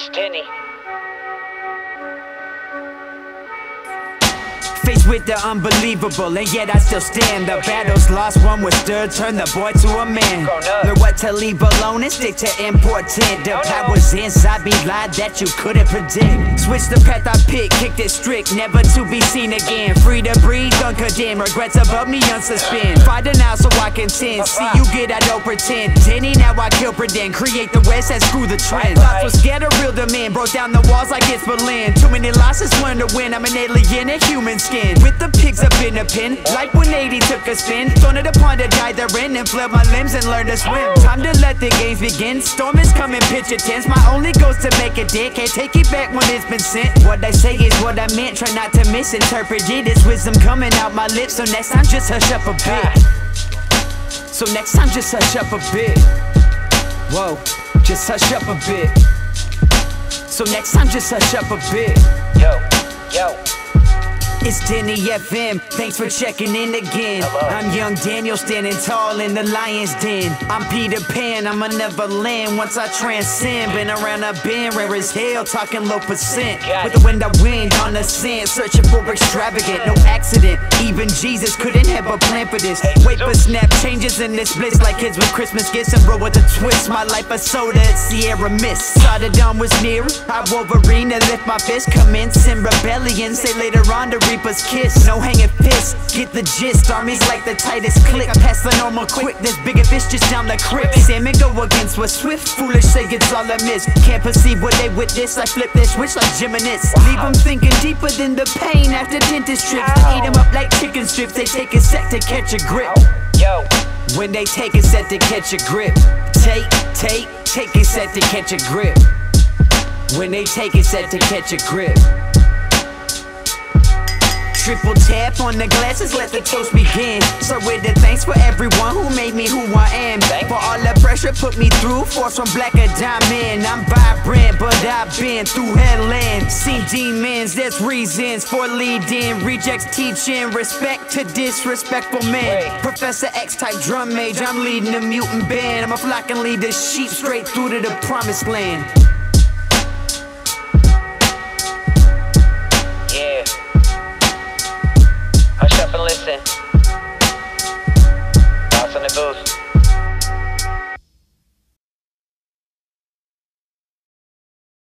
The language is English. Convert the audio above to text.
It's Denny. Faced with the unbelievable, and yet I still stand. The battles lost, one was stirred, turned the boy to a man. Learn what to leave alone and stick to important. The powers inside me lied that you couldn't predict. Switch the path I picked, kicked it strict, never to be seen again. Free to breathe, uncondemned, regrets above me unsuspend. Fighting now so I can contend. See you get, I don't pretend. Denny, now I kill pretend. Create the West and screw the trend. Thoughts was scared of real demand. Broke down the walls like it's Berlin. Too many losses, learn to win. I'm an alien in human skin. With the pigs up in a pen. Like when 80 took a spin. Thrown it upon the die therein and fled my limbs and learned to swim. Time to let the games begin. Storm is coming, picture tense. My only goal's to make a dent. Can't take it back when it's been sent. What I say is what I meant. Try not to misinterpret it. It's wisdom coming out my lips. So next time, just hush up a bit. So next time, just hush up a bit. Whoa, just hush up a bit. So next time, just hush up a bit. Yo. It's Denny FM, thanks for checking in again. Hello. I'm young Daniel standing tall in the lion's den. I'm Peter Pan, I'm a neverland once I transcend. Been around a bend, rare as hell, talking low percent. With it. the wind I wind on the sand, searching for extravagant, no accident. Even Jesus couldn't have a plan for this. Wait for snap changes in this bliss, like kids with Christmas gifts and roll with a twist. My life a soda at Sierra Mist. The dawn was near, I Wolverine and lift my fist. Commence in rebellion, say later on to Reaper's kiss. No hanging fists, get the gist. Armies like the tightest click. Pass the normal quick, there's bigger fish just down the creek. Salmon go against what's swift, foolish say it's all a miss. Can't perceive what they witness, I flip their switch like Geminis. Leave them thinking deeper than the pain after dentist trips. Eat them up like chicken strips, they take a sec to catch a grip. Yo, When they take a set to catch a grip. Take, take, take a set to catch a grip. When they take a set to catch a grip. Triple tap on the glasses, let the toast begin. Start with the thanks for everyone who made me who I am. For all the pressure put me through, force from black or diamond. I'm vibrant, but I've been through hell and seen demons. There's reasons for leading, rejects teaching, respect to disrespectful men. Wait. Professor X type drum mage, I'm leading a mutant band. I'm a flock and lead the sheep straight through to the promised land. Listen.